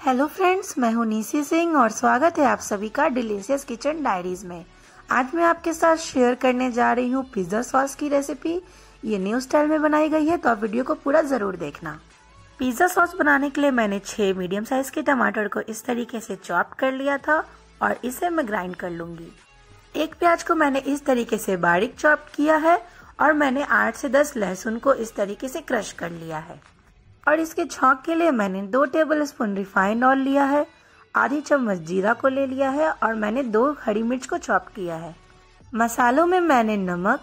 Hello friends मैं हूँ नीसी सिंह और स्वागत है आप सभी का डिलीशियस किचन डायरीज में। आज मैं आपके साथ शेयर करने जा रही हूँ पिज़्ज़ा सॉस की रेसिपी ये न्यू स्टाइल में बनाई गई है तो आप वीडियो को पूरा ज़रूर देखना। पिज़्ज़ा सॉस बनाने के लिए मैंने छह मीडियम साइज़ के टमाटर को इस तरीके से चॉप कर लिया था और इसे मैं ग्राइंड कर लूँगी। एक प्याज को मैंने इस तरीके से बारीक चॉप किया है और मैंने आठ से दस लहसुन को इस तरीके से क्रश कर लिया है। और इसके छौंक के लिए मैंने दो टेबल स्पून रिफाइंड ऑयल लिया है, आधी चम्मच जीरा को ले लिया है और मैंने दो हरी मिर्च को चॉप किया है। मसालों में मैंने नमक,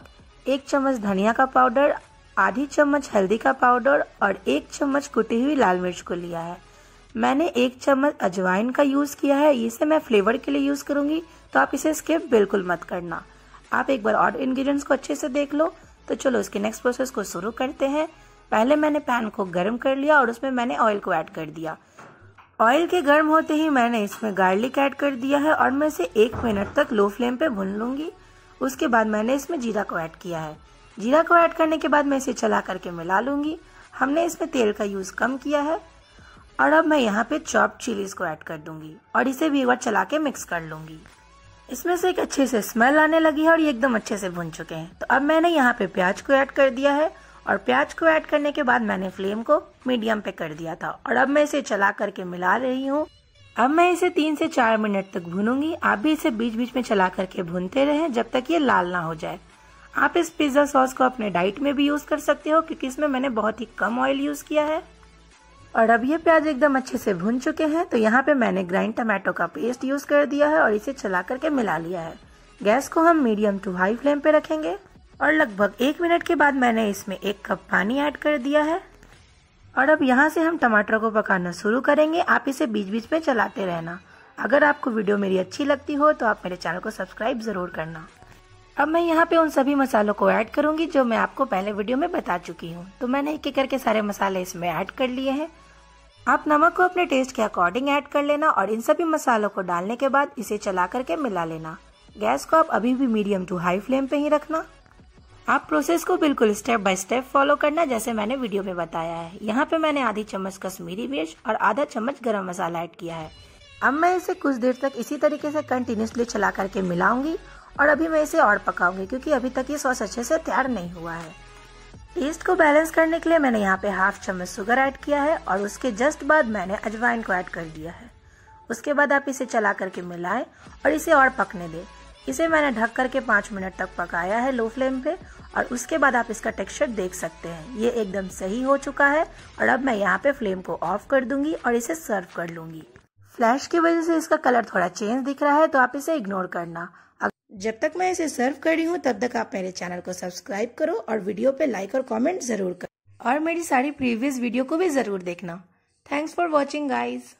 एक चम्मच धनिया का पाउडर, आधी चम्मच हल्दी का पाउडर और एक चम्मच कुटी हुई लाल मिर्च को लिया है। मैंने एक चम्मच अजवाइन का यूज़ किया है, इसे मैं फ्लेवर के लिए यूज़ करूँगी तो आप इसे स्किप बिल्कुल मत करना। आप एक बार और इंग्रेडिएंट्स को अच्छे से देख लो तो चलो इसके नेक्स्ट प्रोसेस को शुरू करते हैं। पहले मैंने पैन को गर्म कर लिया और उसमें मैंने ऑयल को ऐड कर दिया। ऑयल के गर्म होते ही मैंने इसमें गार्लिक ऐड कर दिया है और मैं इसे एक मिनट तक लो फ्लेम पे भून लूँगी। उसके बाद मैंने इसमें जीरा को ऐड किया है। जीरा को ऐड करने के बाद मैं इसे चला करके मिला लूँगी। हमने इसमें तेल का यूज़ कम किया है और अब मैं यहाँ पे चॉप चिलीज को ऐड कर दूँगी और इसे भी एक बार चला के मिक्स कर लूँगी। इसमें से एक अच्छे से स्मेल आने लगी है और ये एकदम अच्छे से भुन चुके हैं। तो अब मैंने यहाँ पे प्याज को ऐड कर दिया है और प्याज को ऐड करने के बाद मैंने फ्लेम को मीडियम पे कर दिया था। और अब मैं इसे चला करके मिला रही हूँ। अब मैं इसे तीन से चार मिनट तक भूनूँगी। आप भी इसे बीच बीच में चला करके भूनते रहें जब तक ये लाल ना हो जाए। आप इस पिज्जा सॉस को अपने डाइट में भी यूज़ कर सकते हो, क्योंकि इसमें मैंने बहुत ही कम ऑयल यूज़ किया है। और अब ये प्याज एकदम अच्छे से भुन चुके हैं तो यहाँ पे मैंने ग्राइंड टमाटो का पेस्ट यूज़ कर दिया है और इसे चला करके मिला लिया है। गैस को हम मीडियम टू हाई फ्लेम पे रखेंगे। और लगभग एक मिनट के बाद मैंने इसमें एक कप पानी ऐड कर दिया है। और अब यहाँ से हम टमाटर को पकाना शुरू करेंगे। आप इसे बीच बीच में चलाते रहना। अगर आपको वीडियो मेरी अच्छी लगती हो तो आप मेरे चैनल को सब्सक्राइब ज़रूर करना। अब मैं यहाँ पे उन सभी मसालों को ऐड करूँगी, जो मैं आपको पहले वीडियो में बता चुकी हूँ। तो मैंने एक एक करके सारे मसाले इसमें ऐड कर लिए हैं। आप नमक को अपने टेस्ट के अकॉर्डिंग ऐड कर लेना और इन सभी मसालों को डालने के बाद इसे चला करके मिला लेना। गैस को आप अभी भी मीडियम टू हाई फ्लेम पे ही रखना। आप प्रोसेस को बिल्कुल स्टेप बाय स्टेप फॉलो करना जैसे मैंने वीडियो में बताया है। यहाँ पे मैंने आधी चम्मच कश्मीरी मिर्च और आधा चम्मच गरम मसाला ऐड किया है। अब मैं इसे कुछ देर तक इसी तरीके से कंटिन्यूसली चला करके मिलाऊँगी और अभी मैं इसे और पकाऊँगी क्योंकि अभी तक ये सॉस अच्छे से तैयार नहीं हुआ है। टेस्ट को बैलेंस करने के लिए मैंने यहाँ पे हाफ़ चम्मच शुगर ऐड किया है और उसके जस्ट बाद मैंने अजवाइन को ऐड कर दिया है। उसके बाद आप इसे चला करके मिलाएँ और इसे और पकने दें। इसे मैंने ढक करके पाँच मिनट तक पकाया है लो फ्लेम पे, और उसके बाद आप इसका टेक्सचर देख सकते हैं। ये एकदम सही हो चुका है, और अब मैं यहाँ पे फ्लेम को ऑफ़ कर दूँगी और इसे सर्व कर लूँगी। फ्लैश की वजह से इसका कलर थोड़ा चेंज दिख रहा है तो आप इसे इग्नोर करना। जब तक मैं इसे सर्व कर रही हूँ, तब तक आप मेरे चैनल को सब्सक्राइब करो और वीडियो पे लाइक और कमेंट ज़रूर करो और मेरी सारी प्रीवियस वीडियो को भी ज़रूर देखना। Thanks for watching guys